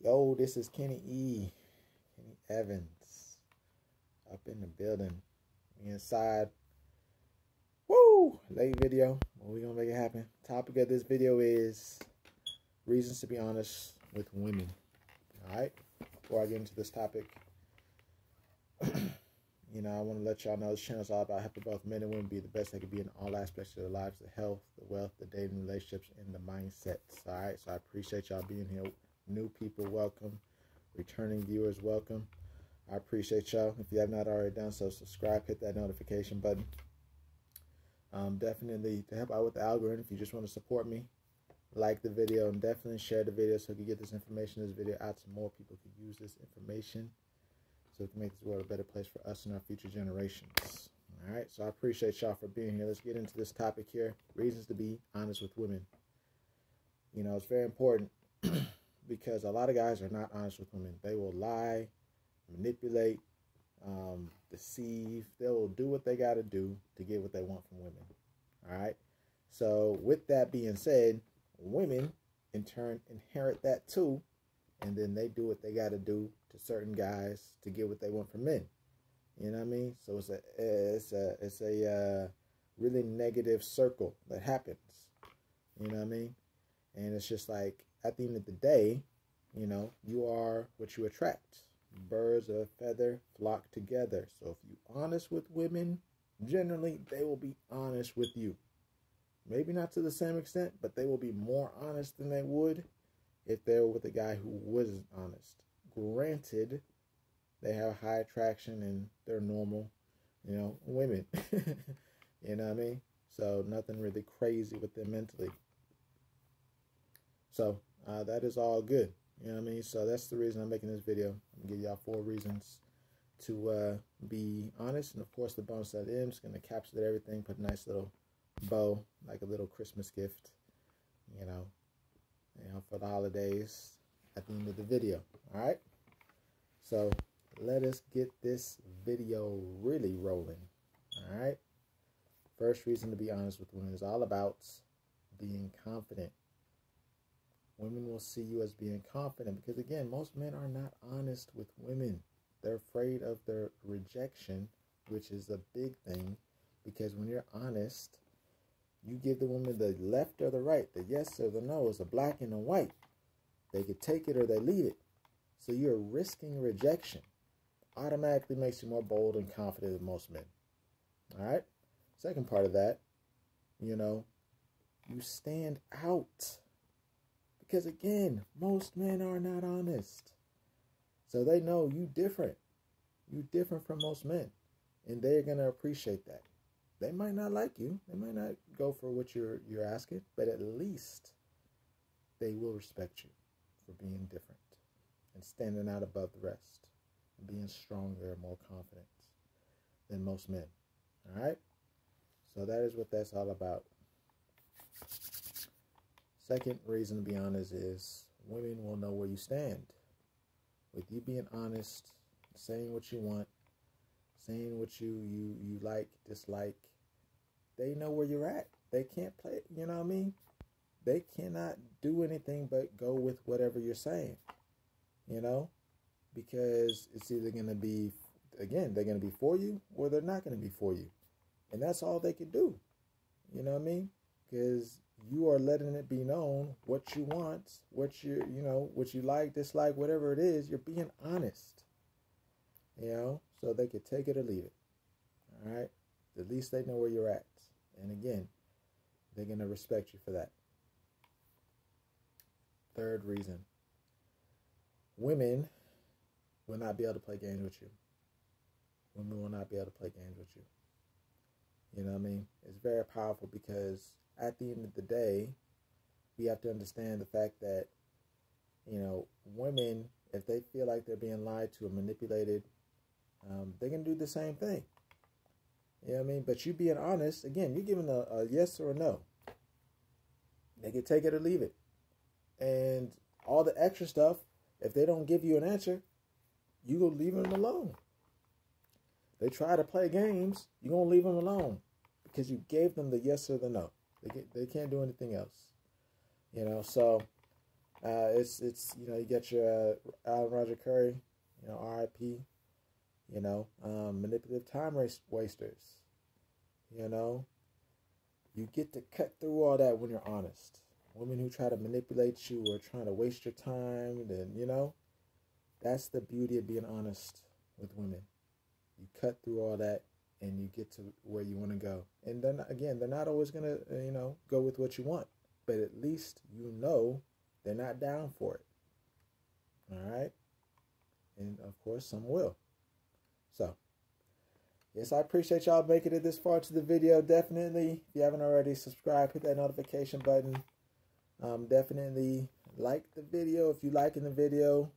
Yo, this is Kenny E. Kenny Evans. Up in the building. We inside. Woo! Late video. But we gonna make it happen. Topic of this video is reasons to be honest with women. Alright? Before I get into this topic, you know, I want to let y'all know this channel is all about helping both men and women be the best they can be in all aspects of their lives the health, the wealth, the dating relationships, and the mindsets. Alright? So I appreciate y'all being here New people, welcome. Returning viewers, welcome. I appreciate y'all. If you have not already done so, subscribe, hit that notification button. Um, definitely to help out with the algorithm, if you just want to support me, like the video and definitely share the video so we can get this information, this video out to more people can use this information so we can make this world a better place for us and our future generations. All right, so I appreciate y'all for being here. Let's get into this topic here reasons to be honest with women. You know, it's very important. because a lot of guys are not honest with women. They will lie, manipulate, um, deceive. They will do what they got to do to get what they want from women. All right. So, with that being said, women in turn inherit that too, and then they do what they got to do to certain guys to get what they want from men. You know what I mean? So it's a it's a it's a uh, really negative circle that happens. You know what I mean? And it's just like at the end of the day, you know, you are what you attract. Birds of a feather flock together. So if you're honest with women, generally they will be honest with you. Maybe not to the same extent, but they will be more honest than they would if they were with a guy who wasn't honest. Granted, they have high attraction and they're normal, you know, women. you know what I mean? So nothing really crazy with them mentally. So uh, that is all good. You know what I mean? So that's the reason I'm making this video. I'm to give y'all four reasons to uh, be honest. And of course, the bonus at the end is to capture everything, put a nice little bow, like a little Christmas gift, you know, you know, for the holidays at the end of the video. All right? So let us get this video really rolling. All right? First reason to be honest with women is all about being confident women will see you as being confident because again most men are not honest with women. They're afraid of their rejection which is a big thing because when you're honest you give the woman the left or the right the yes or the no it's a black and a white. They could take it or they leave it. So you're risking rejection. Automatically makes you more bold and confident than most men. All right? Second part of that you know you stand out because again, most men are not honest. So they know you different. You different from most men. And they're gonna appreciate that. They might not like you. They might not go for what you're you're asking, but at least they will respect you for being different and standing out above the rest and being stronger and more confident than most men. All right? So that is what that's all about. Second reason to be honest is women will know where you stand. With you being honest, saying what you want, saying what you you you like, dislike, they know where you're at. They can't play, you know what I mean? They cannot do anything but go with whatever you're saying. You know? Because it's either going to be again, they're going to be for you or they're not going to be for you. And that's all they can do. You know what I mean? Because you are letting it be known what you want, what you you know, what you like, dislike, whatever it is, you're being honest. You know, so they could take it or leave it. All right? At least they know where you're at. And again, they're going to respect you for that. Third reason. Women will not be able to play games with you. Women will not be able to play games with you. You know what I mean? It's very powerful because at the end of the day, we have to understand the fact that, you know, women, if they feel like they're being lied to or manipulated, um, they can do the same thing. You know what I mean? But you being honest, again, you're giving a, a yes or a no. They can take it or leave it. And all the extra stuff, if they don't give you an answer, you go leave them alone. They try to play games, you're going to leave them alone because you gave them the yes or the no. They, get, they can't do anything else. You know, so Uh, it's it's you know you get your uh, Alan Roger Currie, you know R.I.P. You know um, manipulative time race wasters. You know, you get to cut through all that when you're honest. Women who try to manipulate you or trying to waste your time, then you know, that's the beauty of being honest with women. You cut through all that and you get to where you want to go. And then again, they're not always gonna uh, you know go with what you want, but at least you know they're not down for it. All right. And of course, some will. So, yes, I appreciate y'all making it this far to the video. Definitely, if you haven't already, subscribe, hit that notification button. Um, definitely like the video if you liking the video.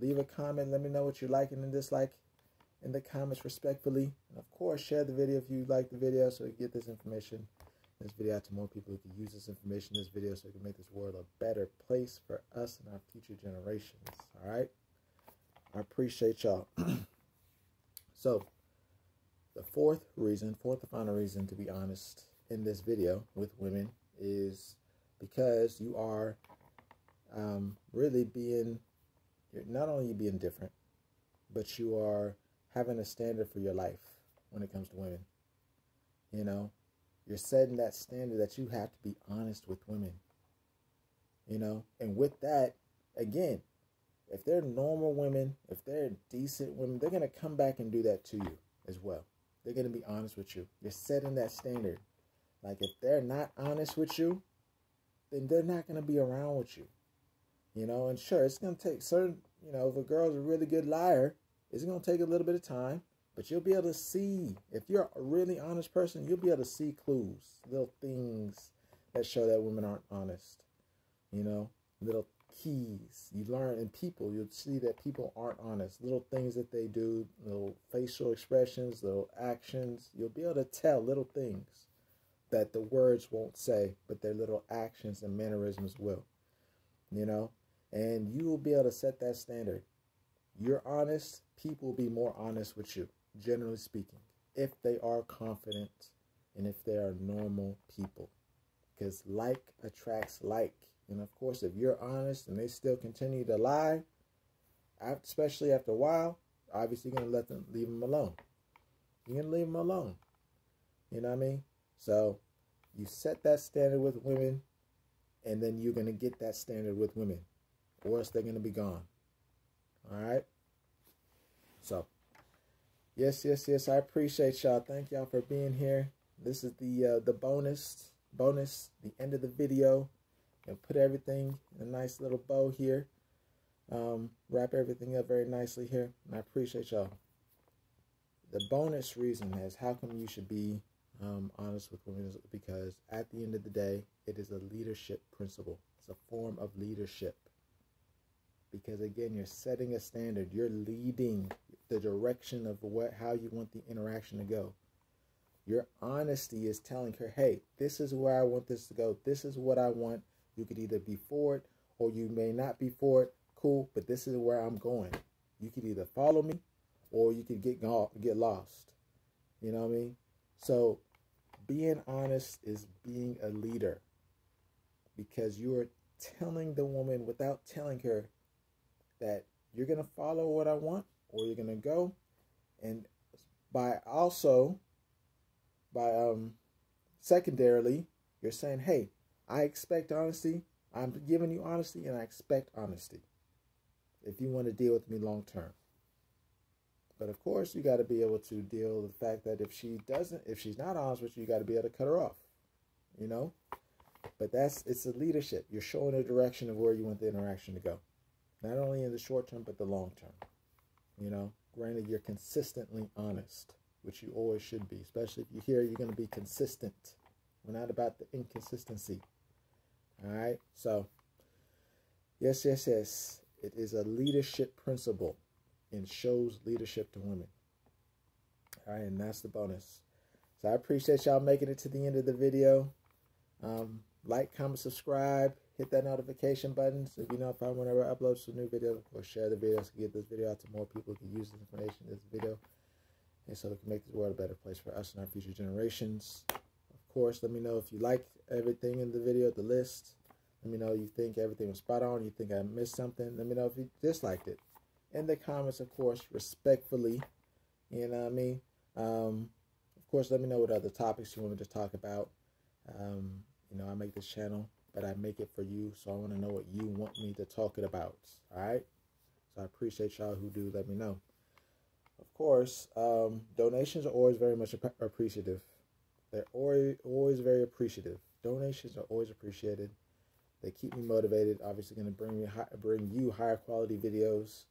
Leave a comment. Let me know what you're liking and dislike in the comments respectfully. And of course, share the video if you like the video so you get this information this video out to more people who can use this information this video so we can make this world a better place for us and our future generations. All right? I appreciate y'all. so, the fourth reason, fourth and final reason to be honest in this video with women is because you are um, really being, you're not only being different, but you are having a standard for your life when it comes to women. You know, you're setting that standard that you have to be honest with women. You know, and with that, again, if they're normal women, if they're decent women, they're going to come back and do that to you as well. They're going to be honest with you. You're setting that standard. Like if they're not honest with you, then they're not going to be around with you. You know, and sure, it's going to take certain, you know, if a girl's a really good liar, it's going to take a little bit of time. But you'll be able to see, if you're a really honest person, you'll be able to see clues, little things that show that women aren't honest. You know, little keys. You learn in people, you'll see that people aren't honest. Little things that they do, little facial expressions, little actions. You'll be able to tell little things that the words won't say, but their little actions and mannerisms will. You know, and you will be able to set that standard. You're honest, people will be more honest with you generally speaking, if they are confident and if they are normal people. Because like attracts like. And of course, if you're honest and they still continue to lie, especially after a while, obviously you're going to let them leave them alone. You're going to leave them alone. You know what I mean? So you set that standard with women, and then you're going to get that standard with women, or else they're going to be gone. All right? So. Yes, yes, yes. I appreciate y'all. Thank y'all for being here. This is the uh, the bonus, bonus, the end of the video. And put everything in a nice little bow here. Um, wrap everything up very nicely here. And I appreciate y'all. The bonus reason is how come you should be um, honest with women because at the end of the day, it is a leadership principle. It's a form of leadership. Because again, you're setting a standard. You're leading the direction of what how you want the interaction to go. Your honesty is telling her, hey, this is where I want this to go. This is what I want. You could either be for it or you may not be for it. Cool, but this is where I'm going. You could either follow me or you could get get lost. You know what I mean? So being honest is being a leader because you are telling the woman without telling her that you're going to follow what I want or you're going to go. And by also by um secondarily you're saying hey i expect honesty. I'm giving you honesty and i expect honesty if you want to deal with me long term. But of course you got to be able to deal with the fact that if she doesn't if she's not honest with you you got to be able to cut her off you know? But that's it's a leadership. You're showing a direction of where you want the interaction to go not only in the short term but the long term you know, granted, you're consistently honest, which you always should be, especially if you hear you're going to be consistent. We're not about the inconsistency. All right. So, yes, yes, yes. It is a leadership principle and shows leadership to women. All right. And that's the bonus. So, I appreciate y'all making it to the end of the video. Um, like, comment, subscribe hit that notification button so you know if I whenever I upload some new video or share the video to get this video out to more people who can use this information in this video and so we can make this world a better place for us and our future generations of course let me know if you like everything in the video the list Let me know you think everything was spot on. You think I missed something. Let me know if you disliked it. In the comments, of course, respectfully. You know what I mean? Um, of course, let me know what other topics you want me to talk about. Um, you know, I make this channel, but I make it for you. So I want to know what you want me to talk it about. All right? So I appreciate y'all who do let me know. Of course, um, donations are always very much appreciative. They're always, always very appreciative. Donations are always appreciated. They keep me motivated. Obviously, going to bring me bring you higher quality videos,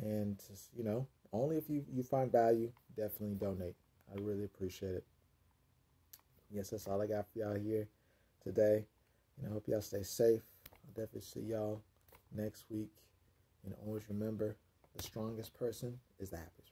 and you know, only if you you find value, definitely donate. I really appreciate it. Yes, that's all I got for y'all here today. And I hope y'all stay safe. I'll definitely see y'all next week. And always remember, the strongest person is the happiest.